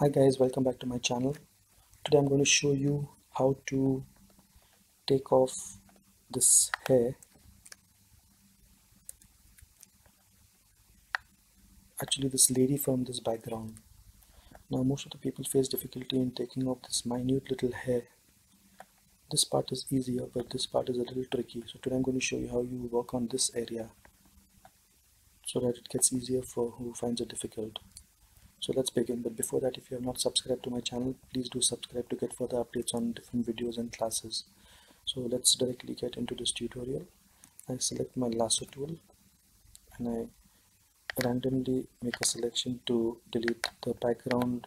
Hi guys, welcome back to my channel. Today I'm going to show you how to take off this hair. Actually this lady from this background. Now most of the people face difficulty in taking off this minute little hair. This part is easier but this part is a little tricky. So today I'm going to show you how you work on this area so that it gets easier for who finds it difficult. So let's begin. But before that, if you have not subscribed to my channel, please do subscribe to get further updates on different videos and classes. So let's directly get into this tutorial. I select my lasso tool and I randomly make a selection to delete the background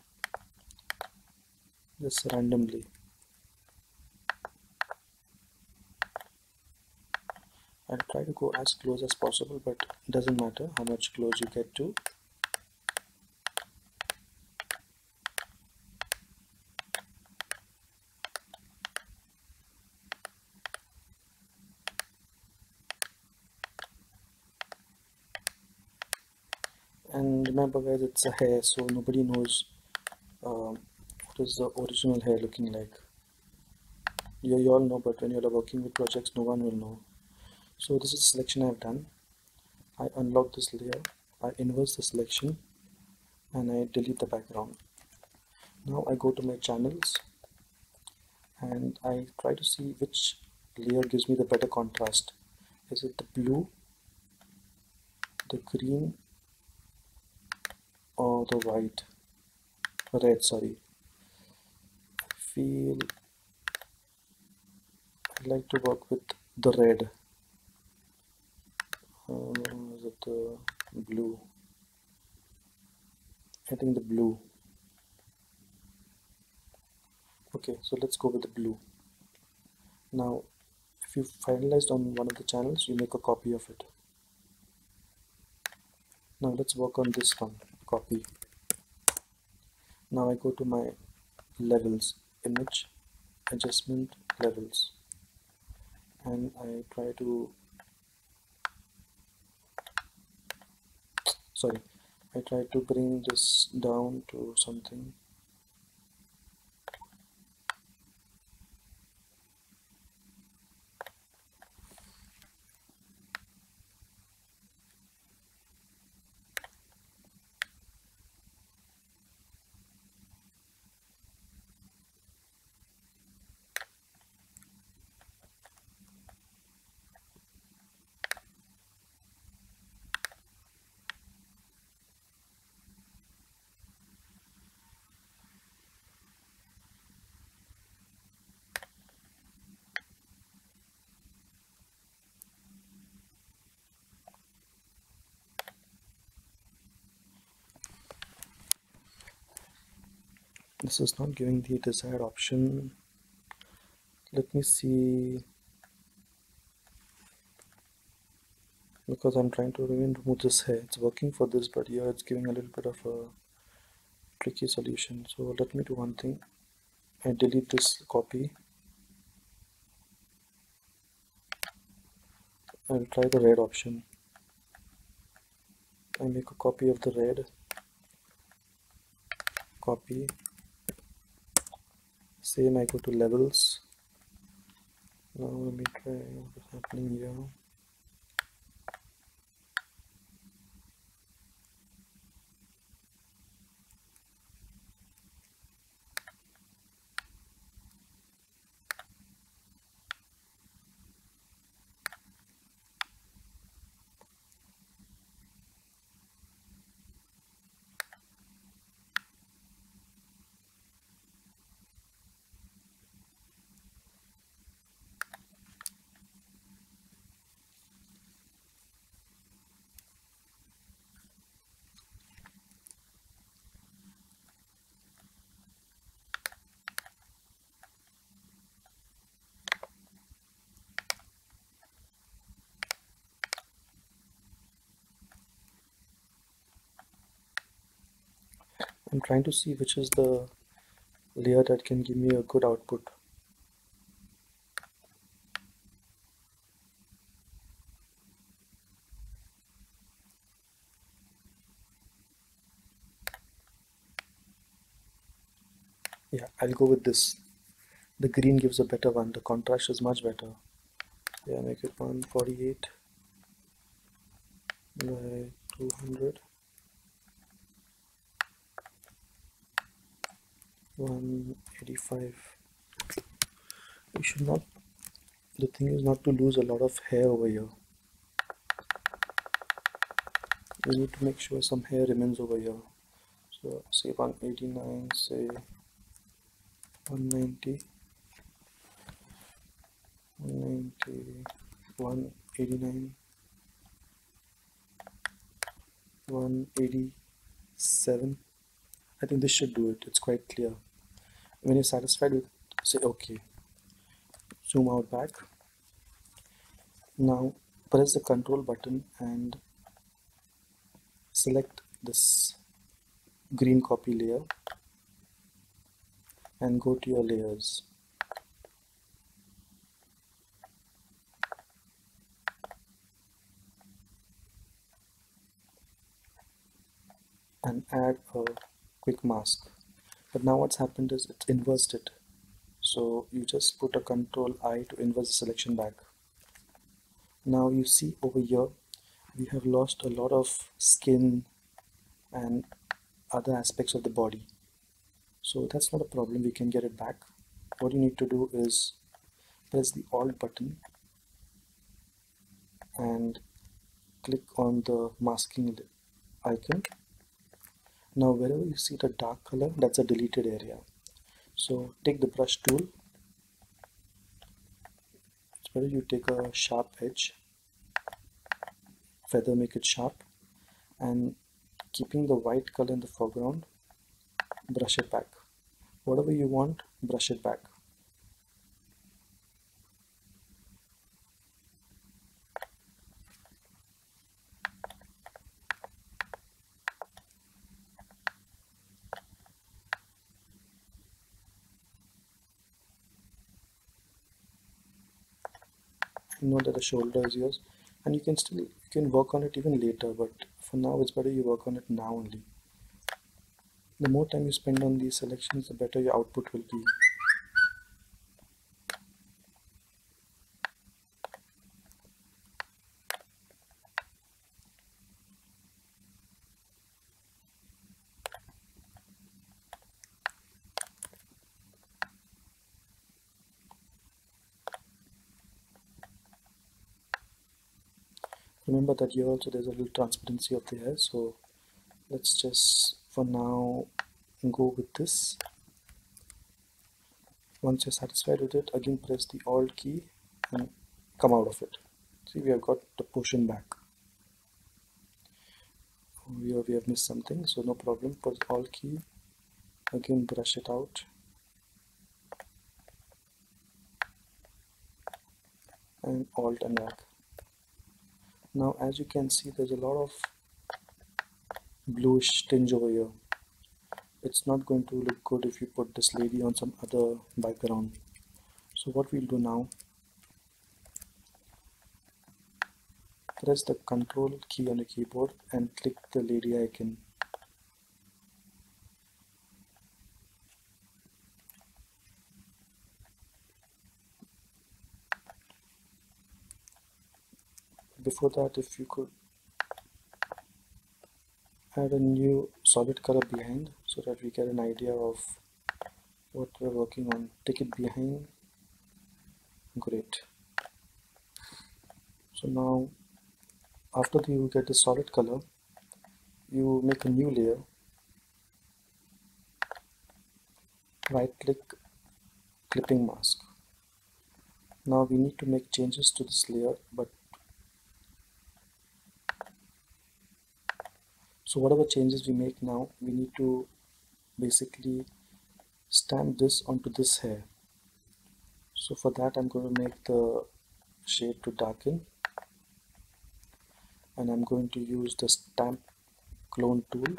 just randomly. I'll try to go as close as possible but it doesn't matter how much close you get to and remember guys it's a hair so nobody knows um, what is the original hair looking like. You, you all know but when you're working with projects no one will know. So this is selection I've done. I unlock this layer I inverse the selection and I delete the background. Now I go to my channels and I try to see which layer gives me the better contrast. Is it the blue the green or the white red sorry. Feel I like to work with the red. Uh, is it the blue? I think the blue. Okay so let's go with the blue. Now if you finalized on one of the channels you make a copy of it. Now let's work on this one copy now I go to my levels image adjustment levels. And I try to sorry I try to bring this down to something this is not giving the desired option. Let me see. Because I'm trying to remove this hair. It's working for this but here it's giving a little bit of a tricky solution. So let me do one thing. I delete this copy. I'll try the red option. I make a copy of the red copy same I go to levels. Now let me try what is happening here I'm trying to see which is the layer that can give me a good output. Yeah I'll go with this. The green gives a better one. The contrast is much better. Yeah make it 148 by 200 185 we should not the thing is not to lose a lot of hair over here. We need to make sure some hair remains over here. So say 189 say 190 190 189 187 I think this should do it. It's quite clear. When you're satisfied with say okay. Zoom out back. Now press the control button and select this green copy layer and go to your layers. And add a quick mask. But now what's happened is it's inversed it so you just put a control I to inverse the selection back. Now you see over here we have lost a lot of skin and other aspects of the body. So that's not a problem. We can get it back. What you need to do is press the alt button and click on the masking icon now wherever you see the dark color that's a deleted area. So take the brush tool. It's better you take a sharp edge. Feather make it sharp. And keeping the white color in the foreground brush it back. Whatever you want brush it back that the shoulder is yours. And you can still you can work on it even later but for now it's better you work on it now only. The more time you spend on these selections the better your output will be remember that here also there's a little transparency of there. So let's just for now go with this. Once you're satisfied with it again press the alt key and come out of it. See we have got the portion back. Here we have missed something so no problem. Press alt key. Again brush it out. And alt and back now as you can see there's a lot of bluish tinge over here. It's not going to look good if you put this lady on some other background so what we'll do now press the control key on the keyboard and click the lady icon before that if you could add a new solid color behind so that we get an idea of what we're working on. Take it behind. Great. So now after you get the solid color you make a new layer. Right click clipping mask. Now we need to make changes to this layer but so whatever changes we make now we need to basically stamp this onto this hair. So for that I'm going to make the shade to darken. And I'm going to use the stamp clone tool.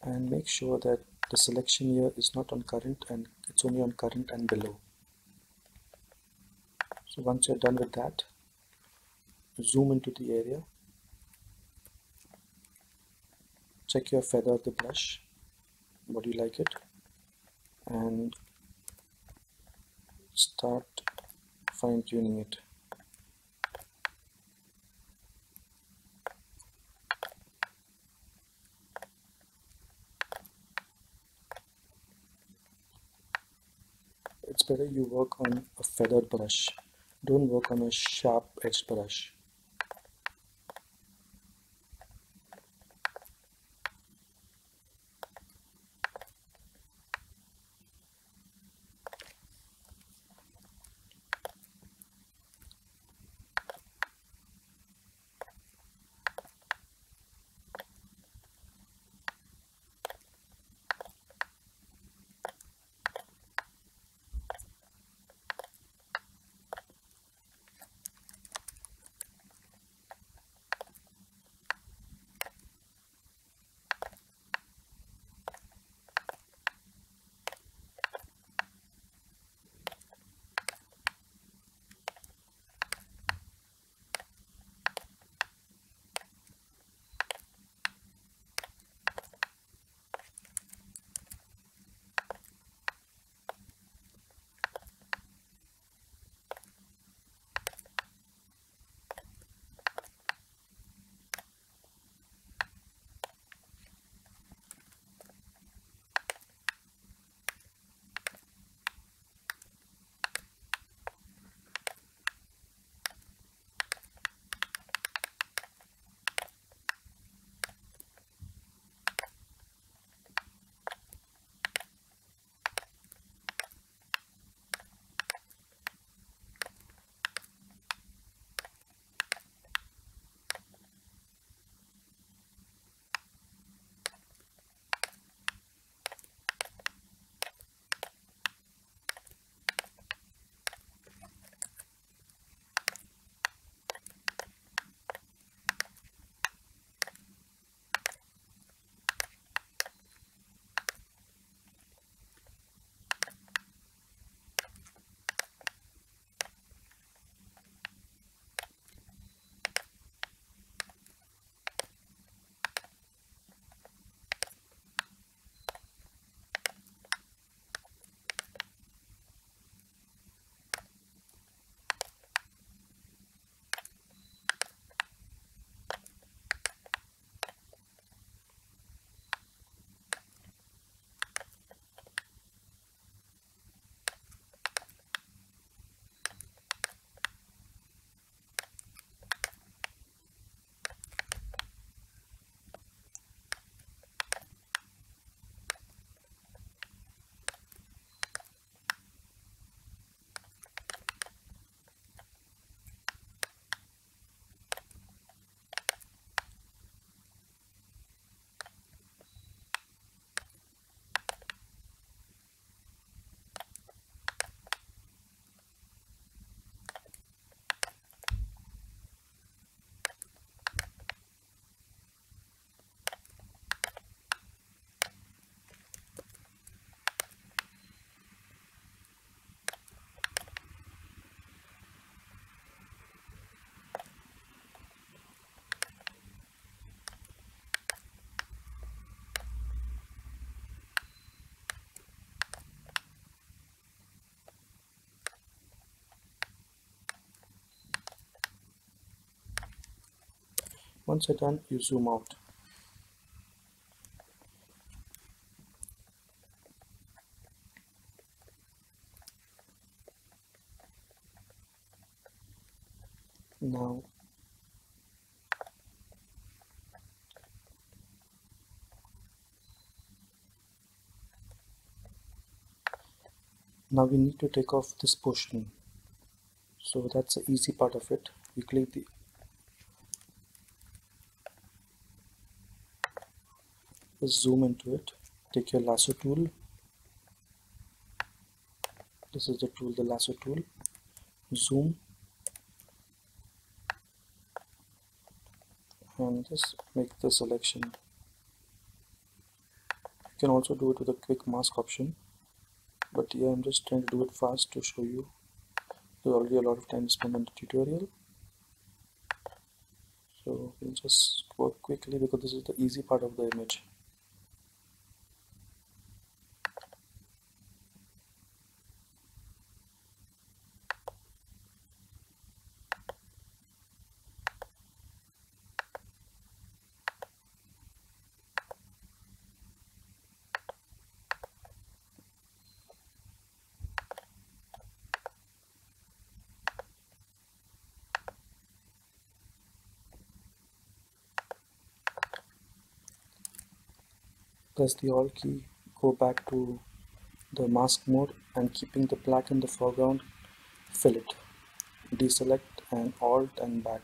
And make sure that the selection here is not on current and it's only on current and below. So once you're done with that zoom into the area. Check your feather the brush. What do you like it? And start fine-tuning it. It's better you work on a feathered brush. Don't work on a sharp edged brush once you're done you zoom out. Now. Now we need to take off this portion. So that's the easy part of it. We click the just zoom into it. Take your lasso tool. This is the tool the lasso tool. Zoom. And just make the selection. You can also do it with a quick mask option. But yeah I'm just trying to do it fast to show you. There's already a lot of time spent on the tutorial. So we'll just work quickly because this is the easy part of the image press the alt key go back to the mask mode and keeping the black in the foreground fill it. Deselect and alt and back.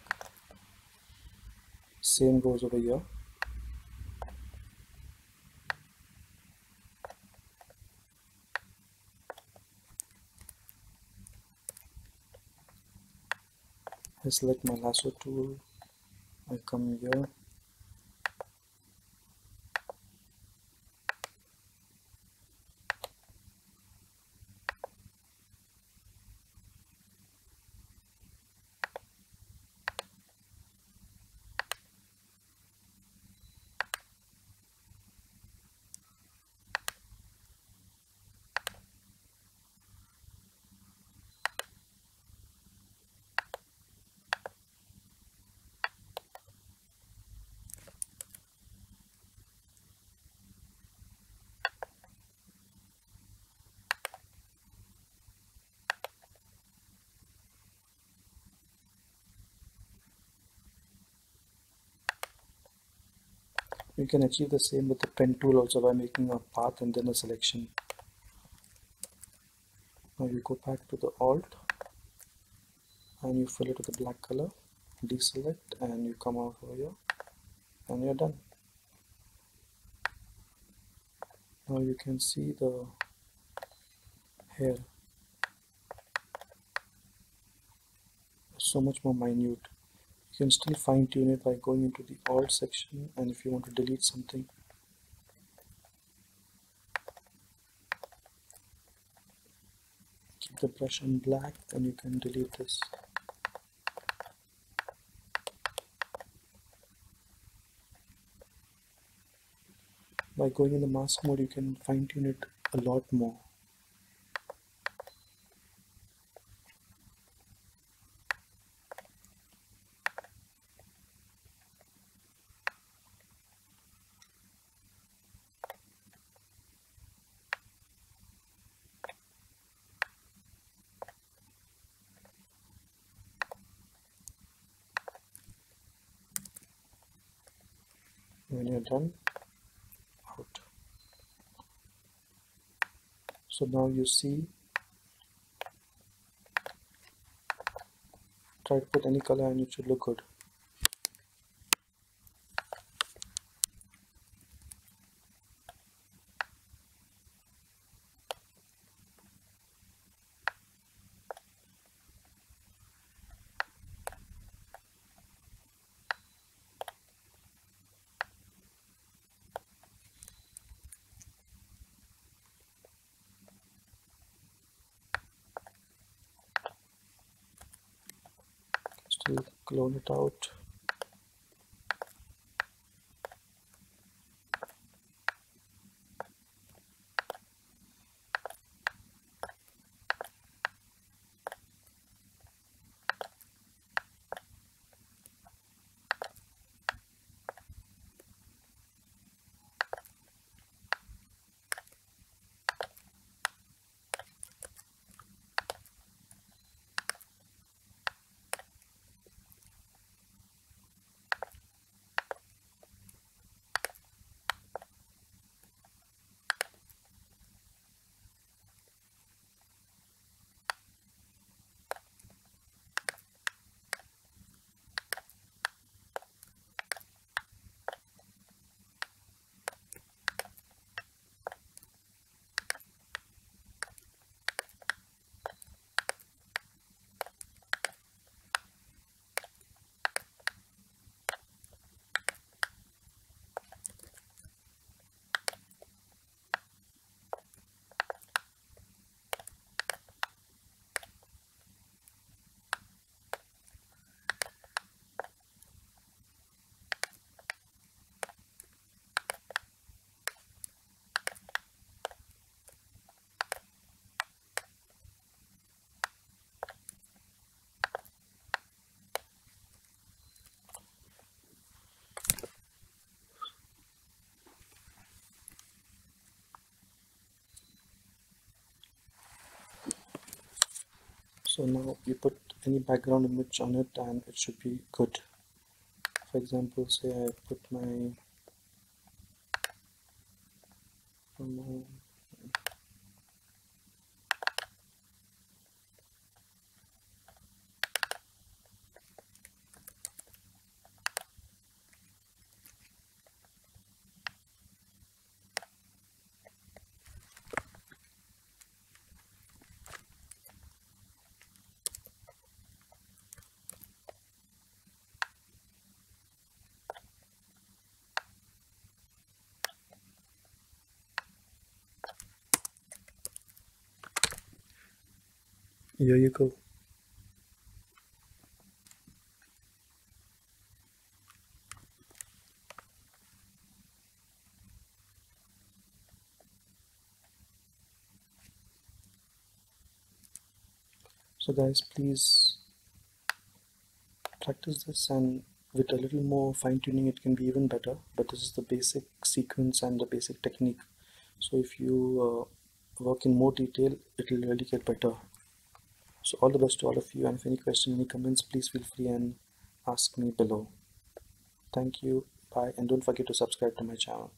Same goes over here. I select my lasso tool. I come here You can achieve the same with the pen tool also by making a path and then a selection. Now you go back to the alt and you fill it with a black color, deselect and you come out over here and you're done. Now you can see the hair so much more minute you can still fine tune it by going into the alt section and if you want to delete something. Keep the brush on black and you can delete this. By going in the mask mode you can fine tune it a lot more when you're done out. So now you see try to put any color and it should look good still clone it out so now you put any background image on it and it should be good. For example say I put my Um, Here you go. So guys, please practice this and with a little more fine tuning it can be even better but this is the basic sequence and the basic technique so if you uh, work in more detail it will really get better so all the best to all of you and if any question any comments please feel free and ask me below. Thank you. Bye and don't forget to subscribe to my channel